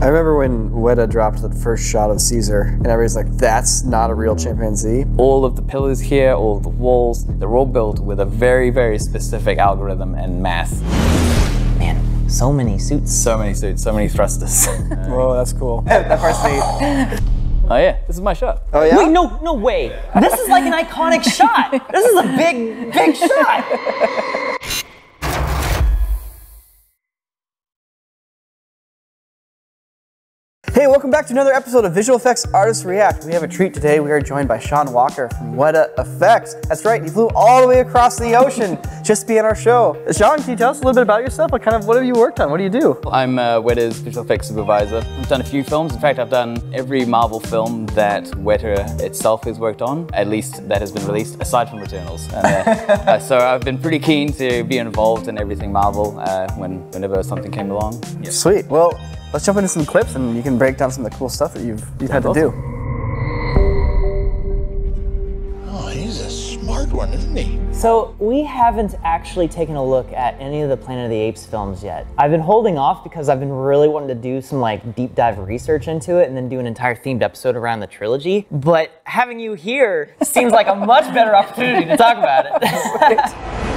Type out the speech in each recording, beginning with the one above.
I remember when Weta dropped the first shot of Caesar, and everybody's like, that's not a real chimpanzee. All of the pillars here, all of the walls, they're all built with a very, very specific algorithm and math. Man, so many suits. So many suits, so many thrusters. Whoa, that's cool. that part's neat. oh yeah, this is my shot. Oh yeah? Wait, no, no way. This is like an iconic shot. This is a big, big shot. welcome back to another episode of Visual Effects Artists React. We have a treat today. We are joined by Sean Walker from WetaFX. That's right, he flew all the way across the ocean just to be on our show. Sean, can you tell us a little bit about yourself? What kind of, what have you worked on? What do you do? I'm uh, Weta's visual effects supervisor. I've done a few films. In fact, I've done every Marvel film that Weta itself has worked on, at least that has been released, aside from Eternals. And, uh, uh, so I've been pretty keen to be involved in everything Marvel uh, when, whenever something came along. Yeah. Sweet. Well, let's jump into some clips and you can break down some of the cool stuff that you've, you've had to do. Oh, he's a smart one, isn't he? So we haven't actually taken a look at any of the Planet of the Apes films yet. I've been holding off because I've been really wanting to do some like deep dive research into it and then do an entire themed episode around the trilogy. But having you here seems like a much better opportunity to talk about it.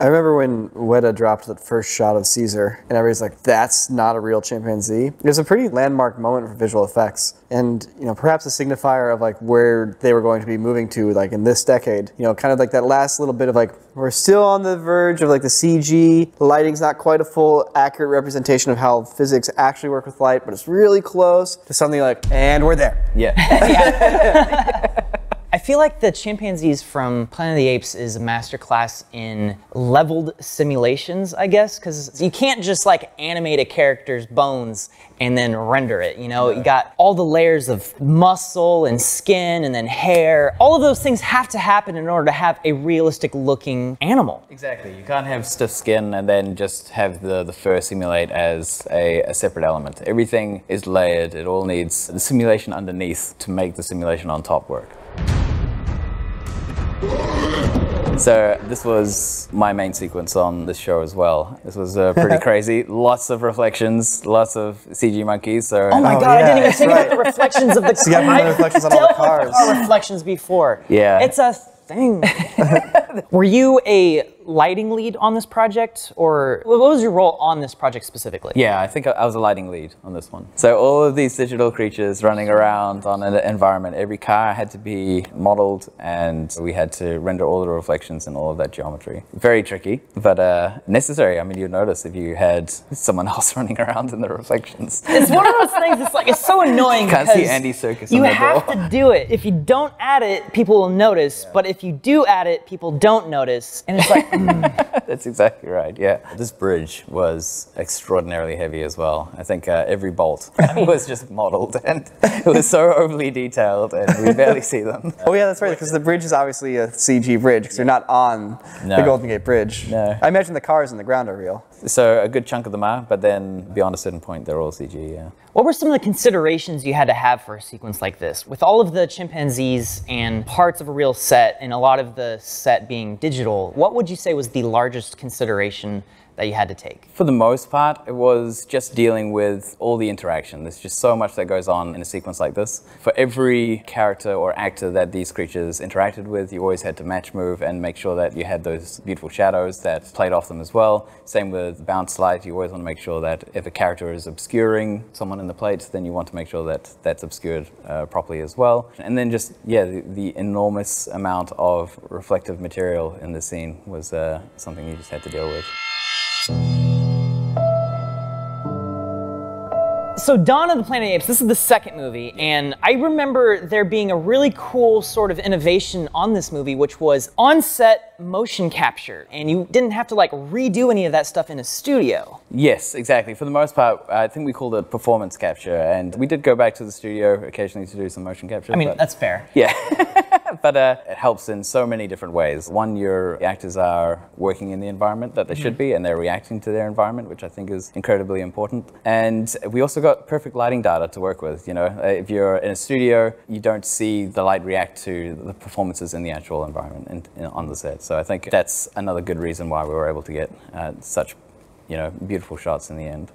I remember when Weta dropped the first shot of Caesar, and everybody's like, "That's not a real chimpanzee." It was a pretty landmark moment for visual effects, and you know, perhaps a signifier of like where they were going to be moving to, like in this decade. You know, kind of like that last little bit of like, we're still on the verge of like the CG. The lighting's not quite a full, accurate representation of how physics actually work with light, but it's really close to something like, and we're there. Yeah. I feel like the chimpanzees from Planet of the Apes is a masterclass in leveled simulations, I guess, because you can't just like animate a character's bones and then render it. You know, you got all the layers of muscle and skin and then hair. All of those things have to happen in order to have a realistic looking animal. Exactly. You can't have stiff skin and then just have the, the fur simulate as a, a separate element. Everything is layered. It all needs the simulation underneath to make the simulation on top work. So this was my main sequence on this show as well. This was uh, pretty crazy. Lots of reflections, lots of CG monkeys. So Oh my Oh, god, I didn't even that's think right. about the reflections of the you got I reflections on all the cars. car reflections before. Yeah. It's a thing. Were you a lighting lead on this project, or what was your role on this project specifically? Yeah, I think I was a lighting lead on this one. So all of these digital creatures running around on an environment, every car had to be modeled and we had to render all the reflections and all of that geometry. Very tricky, but uh, necessary. I mean, you'd notice if you had someone else running around in the reflections. It's one of those things. It's like it's so annoying. Can't see Andy Serkis You on the have door. to do it. If you don't add it, people will notice. But if you do add it, people don't notice. And it's like, That's exactly right. Yeah, this bridge was extraordinarily heavy as well. I think uh, every bolt was just modeled, and it was so overly detailed, and we barely see them. Oh yeah, that's right. Because the bridge is obviously a CG bridge because they're not on the Golden Gate Bridge. No. I imagine the cars in the ground are real. So a good chunk of them are, but then beyond a certain point, they're all CG. Yeah. What were some of the considerations you had to have for a sequence like this? With all of the chimpanzees and parts of a real set and a lot of the set being digital, what would you say was the largest consideration that you had to take? For the most part, it was just dealing with all the interaction. There's just so much that goes on in a sequence like this. For every character or actor that these creatures interacted with, you always had to match move and make sure that you had those beautiful shadows that played off them as well. Same with bounce light. You always want to make sure that if a character is obscuring someone in the plates, then you want to make sure that that's obscured uh, properly as well. And then just, yeah, the, the enormous amount of reflective material in the scene was uh, something you just had to deal with. So Dawn of the Planet of the Apes, this is the second movie, and I remember there being a really cool sort of innovation on this movie, which was on-set motion capture, and you didn't have to like redo any of that stuff in a studio. Yes, exactly. For the most part, I think we called it performance capture, and we did go back to the studio occasionally to do some motion capture. I mean, but- that's fair. yeah. but uh, it helps in so many different ways. One, your actors are working in the environment that they should be, and they're reacting to their environment, which I think is incredibly important. And we also got perfect lighting data to work with. You know, if you're in a studio, you don't see the light react to the performances in the actual environment and, and on the set. So I think that's another good reason why we were able to get uh, such, you know, beautiful shots in the end.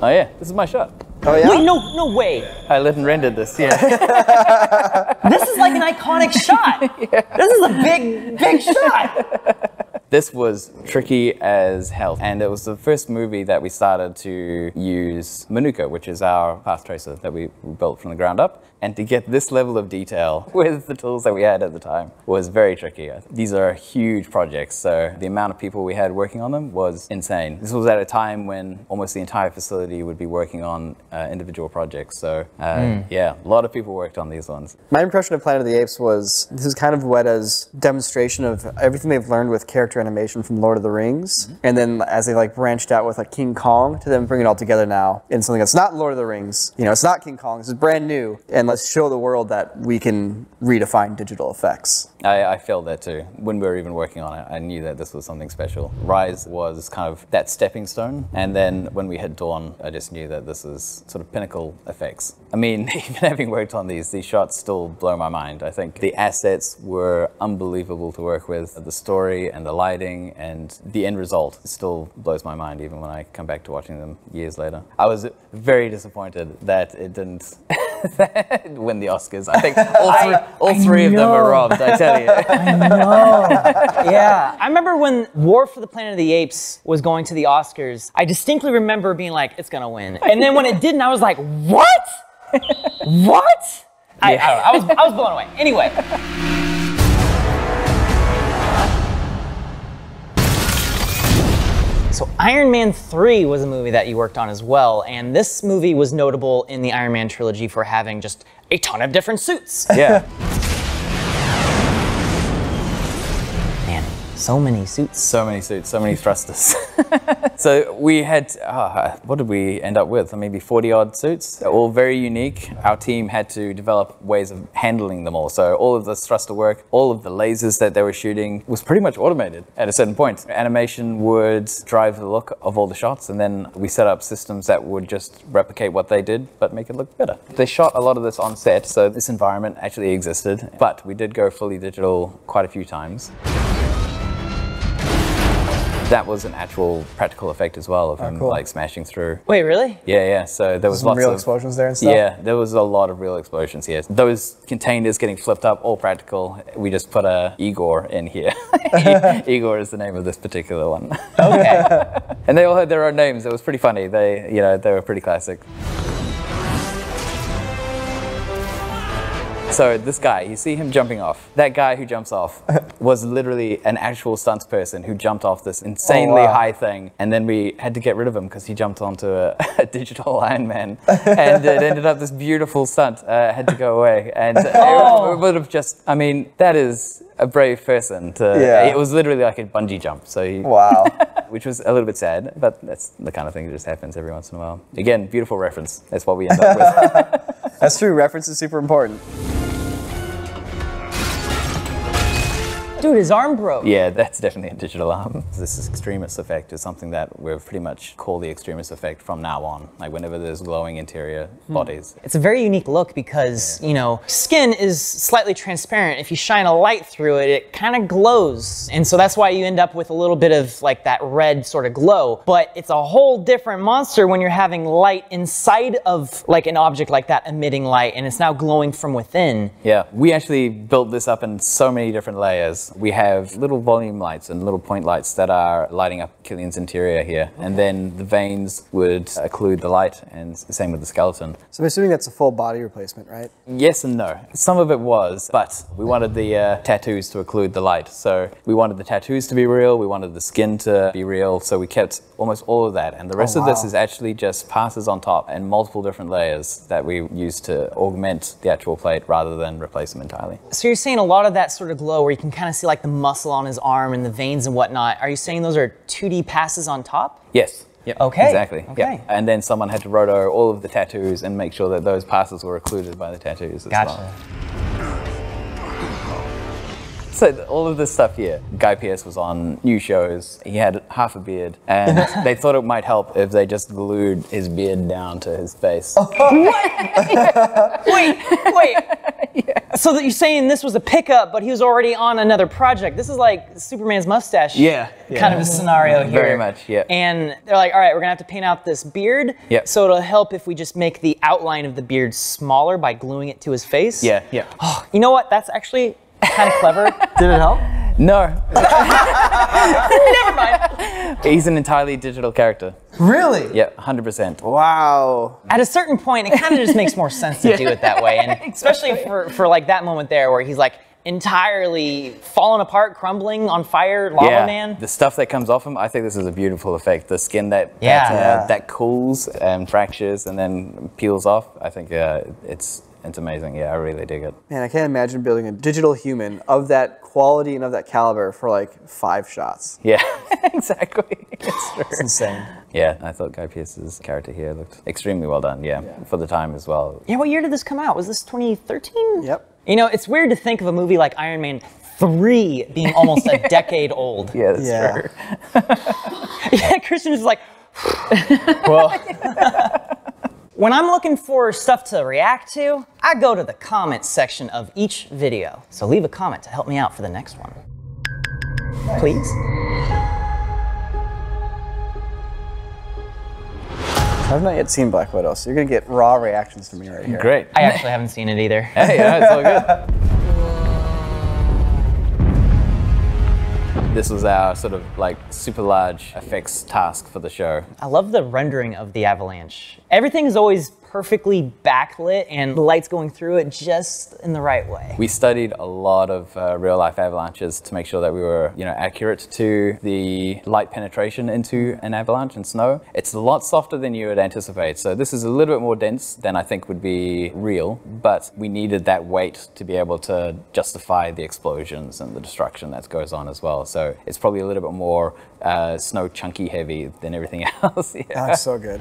Oh yeah, this is my shot. Oh yeah. Wait, no, no way. I lit and rendered this. Yeah. This is like an iconic shot. Yeah. This is a big, big shot. This was tricky as hell. And it was the first movie that we started to use Manuka, which is our path tracer that we built from the ground up. And to get this level of detail with the tools that we had at the time was very tricky. These are huge projects, so the amount of people we had working on them was insane. This was at a time when almost the entire facility would be working on uh, individual projects. So, uh, yeah, a lot of people worked on these ones. My impression of Planet of the Apes was this is kind of Weta's demonstration of everything they've learned with character animation from Lord of the Rings, and then as they like branched out with like King Kong, to then bring it all together now in something that's not Lord of the Rings. You know, it's not King Kong. This is brand new, and let's show the world that we can redefine digital effects. I, I felt that too. When we were even working on it, I knew that this was something special. Rise was kind of that stepping stone, and then when we hit Dawn, I just knew that this is sort of pinnacle effects. I mean, even having worked on these, these shots still blow my mind. I think the assets were unbelievable to work with. The story and the lighting and the end result still blows my mind even when I come back to watching them years later. I was very disappointed that it didn't win the Oscars. I think all three, all three of them are know. robbed, I tell you. I know. Yeah. I remember when War for the Planet of the Apes was going to the Oscars, I distinctly remember being like, it's gonna win. And then when it didn't, I was like, what? what? I, I. I was, I was blown away. Anyway. So Iron Man 3 was a movie that you worked on as well, and this movie was notable in the Iron Man trilogy for having just a ton of different suits. Yeah. so many suits. So many suits, so many thrusters. so we had, uh, what did we end up with? Maybe 40 odd suits, all very unique. Our team had to develop ways of handling them all. So all of the thruster work, all of the lasers that they were shooting was pretty much automated at a certain point. Animation would drive the look of all the shots, and then we set up systems that would just replicate what they did, but make it look better. They shot a lot of this on set, so this environment actually existed, but we did go fully digital quite a few times. That was an actual practical effect as well of oh, him cool. like smashing through. Wait, really? Yeah, yeah. So there was Some lots real of explosions there and stuff? Yeah, there was a lot of real explosions here. Those containers getting flipped up, all practical. We just put a Igor in here. Igor is the name of this particular one. Okay. and they all had their own names. It was pretty funny. They, you know, they were pretty classic. So this guy, you see him jumping off. That guy who jumps off was literally an actual stunts person who jumped off this insanely Oh, wow. high thing, and then we had to get rid of him because he jumped onto a, a digital Iron Man, and it ended up this beautiful stunt. Uh, had to go away, and it, Oh. it would have just. I mean, that is a brave person to. Yeah. It was literally like a bungee jump. So he, Wow. which was a little bit sad, but that's the kind of thing that just happens every once in a while. Again, beautiful reference. That's what we end up with. That's true. Reference is super important. Dude, his arm broke. yeah, that's definitely a digital arm. This is Extremis effect is something that we've pretty much call the Extremis effect from now on. Like whenever there's glowing interior hmm. bodies. It's a very unique look because, you know, skin is slightly transparent. If you shine a light through it, it kind of glows. And so that's why you end up with a little bit of like that red sort of glow. But it's a whole different monster when you're having light inside of like an object like that emitting light and it's now glowing from within. Yeah, we actually built this up in so many different layers. We have little volume lights and little point lights that are lighting up Killian's interior here. And then the veins would occlude the light, and the same with the skeleton. So I'm assuming that's a full body replacement, right? Yes and no. Some of it was, but we wanted the uh, tattoos to occlude the light. So we wanted the tattoos to be real, we wanted the skin to be real, so we kept almost all of that. And the rest Oh, of this is actually just passes on top and multiple different layers that we use to augment the actual plate rather than replace them entirely. So you're seeing a lot of that sort of glow where you can kind of see like the muscle on his arm and the veins and whatnot. Are you saying those are 2D passes on top? Yes. Yep. Okay, Exactly. okay. Yeah. And then someone had to roto all of the tattoos and make sure that those passes were occluded by the tattoos as Gotcha. well. So all of this stuff here, Guy Pearce was on new shows. He had half a beard, and they thought it might help if they just glued his beard down to his face. Wait, wait. So that you're saying this was a pickup, but he was already on another project. This is like Superman's mustache. Yeah, Kind of a scenario here. Very much, yeah. And they're like, all right, we're gonna have to paint out this beard. Yep. So it'll help if we just make the outline of the beard smaller by gluing it to his face. Yeah, yeah. Oh, You know what? That's actually kind of clever. Did it help? No, Never mind. he's an entirely digital character. Really? Yeah, 100%. Wow. At a certain point, it kind of just makes more sense to do it that way, and especially for for like that moment there where he's like entirely falling apart, crumbling on fire, lava yeah, man. the stuff that comes off him, I think this is a beautiful effect. The skin that Yeah. that, uh, Yeah. that cools and fractures and then peels off. I think uh, it's it's amazing. Yeah, I really dig it. Man, I can't imagine building a digital human of that quality and of that caliber for like five shots. Yeah, exactly. It's true. It's insane. Yeah, I thought Guy Pearce's character here looked extremely well done. Yeah, for the time as well. Yeah, what year did this come out? Was this 2013? Yep. You know, it's weird to think of a movie like Iron Man 3 being almost a decade old. Yeah, that's Yeah. true. Yeah, Christian is like, Well, when I'm looking for stuff to react to, I go to the comments section of each video. So leave a comment to help me out for the next one. Please. I've not yet seen Black Widow, so you're gonna get raw reactions from me right here. great. I actually haven't seen it either. Hey, yeah, it's all good. This was our sort of like super large effects task for the show. I love the rendering of the avalanche. Everything is always perfectly backlit and the light's going through it just in the right way. We studied a lot of uh, real life avalanches to make sure that we were, you know, accurate to the light penetration into an avalanche and snow. It's a lot softer than you would anticipate. So this is a little bit more dense than I think would be real, but we needed that weight to be able to justify the explosions and the destruction that goes on as well. So it's probably a little bit more uh, snow chunky heavy than everything else. yeah. That's so good.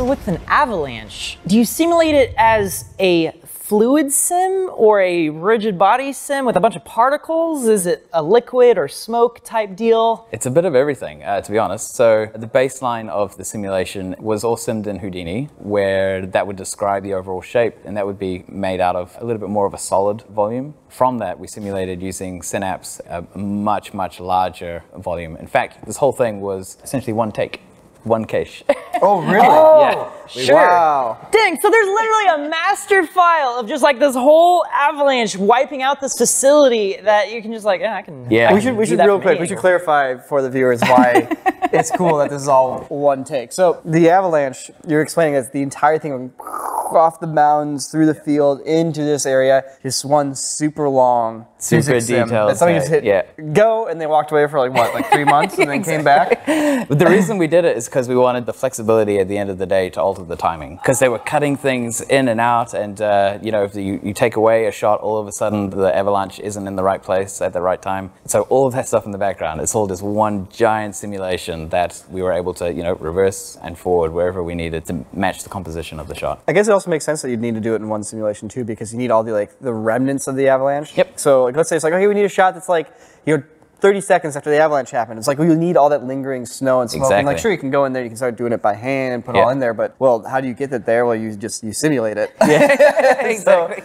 So with an avalanche, do you simulate it as a fluid sim or a rigid body sim with a bunch of particles? Is it a liquid or smoke type deal? It's a bit of everything, uh, to be honest. So the baseline of the simulation was all simmed in Houdini, where that would describe the overall shape, and that would be made out of a little bit more of a solid volume. From that, we simulated using Synapse a much, much larger volume. In fact, this whole thing was essentially one take, one cache. Oh, really? Oh, yeah. Sure. Wow. Dang, so there's literally a master file of just like this whole avalanche wiping out this facility that you can just like, yeah, I can. Yeah. I We can should, we do should that real quick, any we should clarify for the viewers why it's cool that this is all one take. So the avalanche, you're explaining is the entire thing off the mountains, through the field, into this area. Just one super long Super detailed somebody just hit yeah. go and they walked away for like what, like three months and then came back? But the reason we did it is because we wanted the flexibility at the end of the day to alter the timing. Because they were cutting things in and out, and uh, you know, if you, you take away a shot, all of a sudden the avalanche isn't in the right place at the right time. So all of that stuff in the background, it's all just one giant simulation Um, that we were able to, you know, reverse and forward wherever we needed to match the composition of the shot. I guess it also makes sense that you'd need to do it in one simulation too, because you need all the like the remnants of the avalanche. Yep. So like, let's say it's like, okay, we need a shot that's like, you know, 30 seconds after the avalanche happened. It's like, well, you need all that lingering snow and smoke. And like, sure, you can go in there, you can start doing it by hand and put it Yeah. all in there, but well, how do you get it there? Well, you just you simulate it. exactly.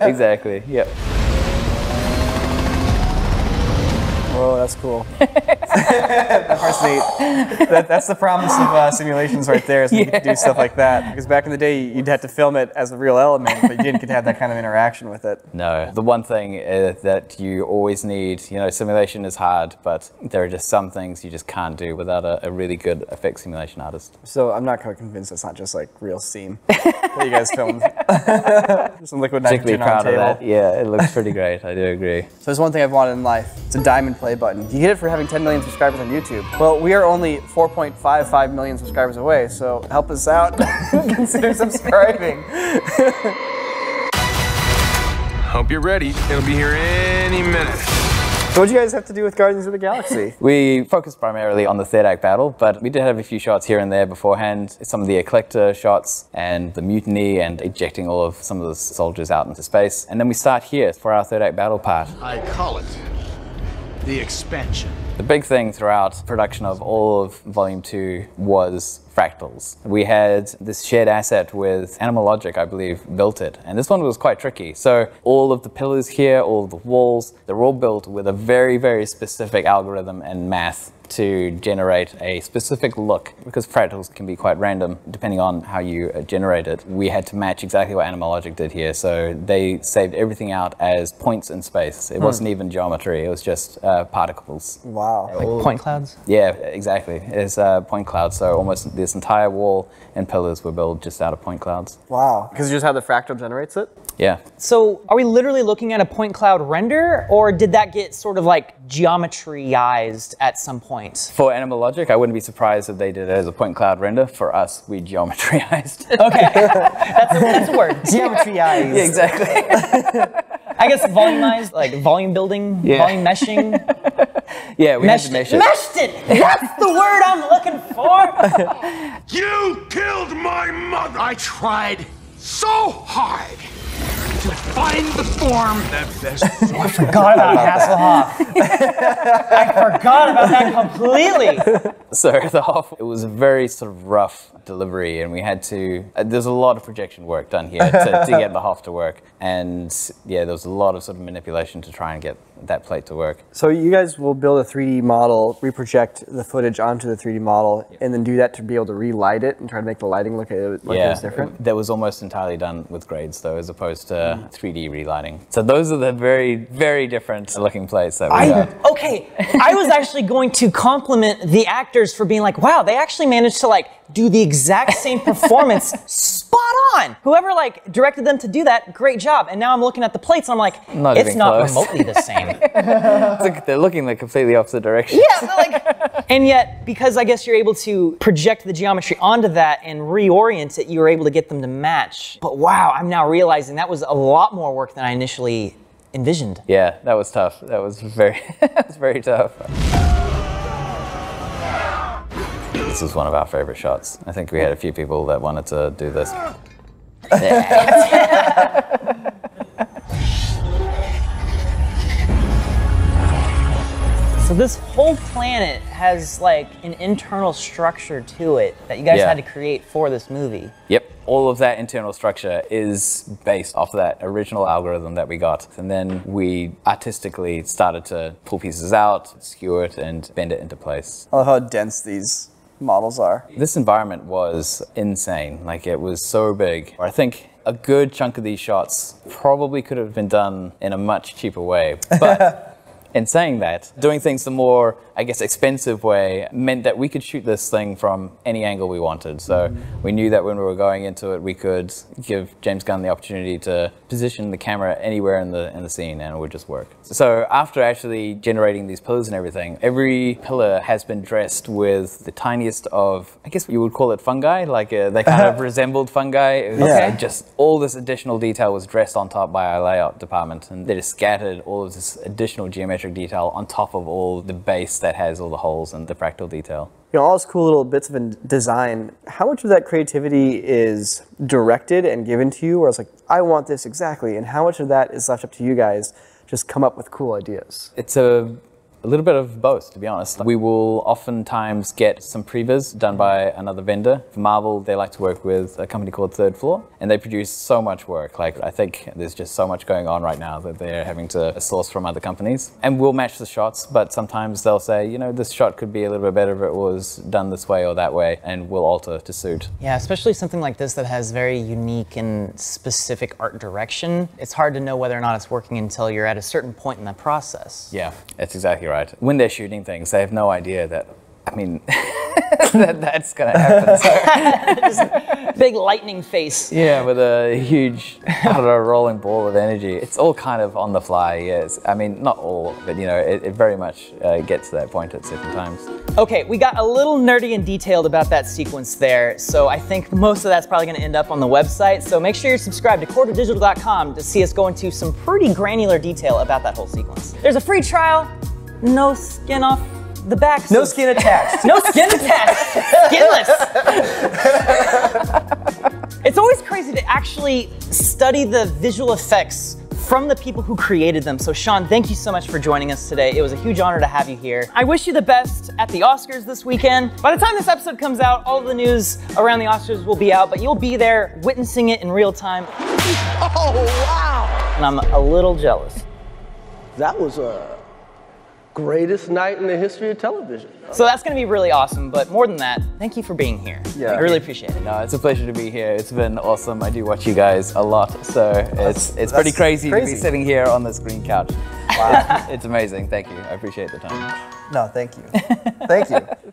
exactly. Yep. Whoa, that's cool. that part's neat. That, that's the promise of uh, simulations right there, is you can do stuff like that. Because back in the day, you'd have to film it as a real element, but you didn't get to have that kind of interaction with it. No, the one thing uh, that you always need, you know, simulation is hard, but there are just some things you just can't do without a, a really good effects simulation artist. So I'm not quite convinced it's not just like real steam that you guys filmed. Some liquid nitrogen on proud the of table. that. Yeah, it looks pretty great. I do agree. So there's one thing I've wanted in life. It's a diamond play button. You get it for having 10 million subscribers on YouTube. Well, we are only 4.55 million subscribers away, so help us out. Consider subscribing. Hope you're ready. It'll be here any minute. So what do you guys have to do with Guardians of the Galaxy? We focused primarily on the third act battle, but we did have a few shots here and there beforehand. Some of the Eclector shots and the mutiny and ejecting all of some of the soldiers out into space. And then we start here for our third act battle part. I call it the expansion. The big thing throughout production of all of Volume 2 was fractals. We had this shared asset with Animal Logic, I believe, built it. And this one was quite tricky. So all of the pillars here, all the walls, they're all built with a very, very specific algorithm and math to generate a specific look because fractals can be quite random depending on how you uh, generate it. We had to match exactly what Animal Logic did here. So they saved everything out as points in space. It wasn't even geometry, it was just uh, particles. Wow. Like point clouds. Yeah, exactly. It's uh, point clouds. So almost this entire wall and pillars were built just out of point clouds. Wow. Because you just have the fractal generates it? Yeah. So are we literally looking at a point cloud render, or did that get sort of like geometryized at some point? For Animal Logic, I wouldn't be surprised if they did it as a point cloud render. For us, we geometryized. Okay, that's a, that's a word. Geometryized. yeah, exactly. I guess volumized, like volume building, Yeah. volume meshing. yeah, we meshed, it. mesh it. meshed it. That's the word I'm looking for. You killed my mother! I tried so hard to find the form that best suits forgot about Hasselhoff. I forgot about that completely. So the Hoff, it was a very sort of rough delivery, and we had to. Uh, there's a lot of projection work done here to, to get the Hoff to work, and yeah, there was a lot of sort of manipulation to try and get that plate to work. So you guys will build a 3D model, reproject the footage onto the 3D model, and then do that to be able to relight it and try to make the lighting look, uh, like it was different? That was almost entirely done with grades, though, as opposed to 3D relighting. So those are the very, very different looking plays that we I, got. okay, I was actually going to compliment the actors for being like, wow, they actually managed to like do the exact same performance spot on. Whoever like directed them to do that, great job. And now I'm looking at the plates and I'm like, Not it's not close. remotely the same. Like they're looking like completely opposite direction. yeah, like, and yet because I guess you're able to project the geometry onto that and reorient it, you were able to get them to match. But wow, I'm now realizing that was a lot more work than I initially envisioned. Yeah, that was tough. That was very, that was very tough. This was one of our favorite shots. I think we had a few people that wanted to do this. So this whole planet has like an internal structure to it that you guys Yeah. had to create for this movie. Yep, all of that internal structure is based off of that original algorithm that we got. And then we artistically started to pull pieces out, skew it, and bend it into place. I love how dense these models are. This environment was insane. Like it was so big. I think a good chunk of these shots probably could have been done in a much cheaper way. But in saying that, doing things the more, I guess, expensive way meant that we could shoot this thing from any angle we wanted. So we knew that when we were going into it, we could give James Gunn the opportunity to position the camera anywhere in the in the scene, and it would just work. So after actually generating these pillars and everything, every pillar has been dressed with the tiniest of, I guess you would call it fungi, like uh, they kind of resembled fungi. Was, Yeah. uh, just all this additional detail was dressed on top by our layout department, and they just scattered all of this additional geometric detail on top of all the base that has all the holes and the fractal detail. You know, all those cool little bits of in- design. How much of that creativity is directed and given to you, where it's like, I want this exactly, and how much of that is left up to you guys? Just come up with cool ideas. It's a, a little bit of both, to be honest. We will oftentimes get some previs done by another vendor. For Marvel, they like to work with a company called Third Floor, and they produce so much work. Like, I think there's just so much going on right now that they're having to source from other companies. And we'll match the shots, but sometimes they'll say, you know, this shot could be a little bit better if it was done this way or that way, and we'll alter to suit. Yeah, especially something like this that has very unique and specific art direction. It's hard to know whether or not it's working until you're at a certain point in the process. Yeah, that's exactly right. When they're shooting things, they have no idea that. I mean, that that's gonna happen. So, Big lightning face. yeah, with a huge, I don't know, rolling ball of energy. It's all kind of on the fly. Yes, I mean not all, but you know, it, it very much uh, gets to that point at certain times. Okay, we got a little nerdy and detailed about that sequence there, so I think most of that's probably gonna end up on the website. So make sure you're subscribed to corridordigital.com to see us go into some pretty granular detail about that whole sequence. There's a free trial, no skin off the back. No so- skin attached. No skin attached. Skinless. it's always crazy to actually study the visual effects from the people who created them. So Sean, thank you so much for joining us today. It was a huge honor to have you here. I wish you the best at the Oscars this weekend. By the time this episode comes out, all the news around the Oscars will be out, but you'll be there witnessing it in real time. Oh, wow. And I'm a little jealous. That was a greatest night in the history of television. So that's gonna be really awesome. But more than that, thank you for being here. Yeah. I really appreciate it. No, it's a pleasure to be here. It's been awesome. I do watch you guys a lot, so it's it's pretty that's crazy, to be sitting here on this green couch. Wow, it's amazing. Thank you. I appreciate the time. No, thank you. Thank you.